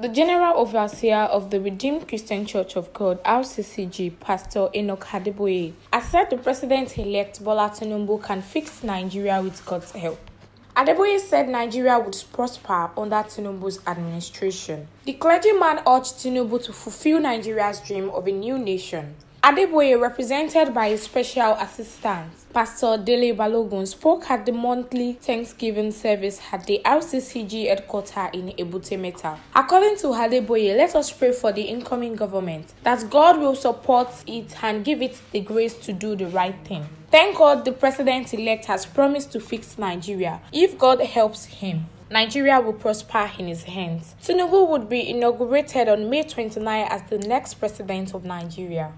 The General Overseer of the Redeemed Christian Church of God (RCCG), Pastor Enoch Adeboye, has said the President-elect Bola Tinubu can fix Nigeria with God's help. Adeboye said Nigeria would prosper under Tinubu's administration. The clergyman urged Tinubu to fulfill Nigeria's dream of a new nation. Adeboye, represented by his special assistant, Pastor Dele Balogun, spoke at the monthly Thanksgiving service at the RCCG headquarters in Ebute Metta. According to Adeboye, let us pray for the incoming government that God will support it and give it the grace to do the right thing. Thank God the president elect has promised to fix Nigeria if God helps him. Nigeria will prosper in his hands. Tinubu would be inaugurated on May 29 as the next president of Nigeria.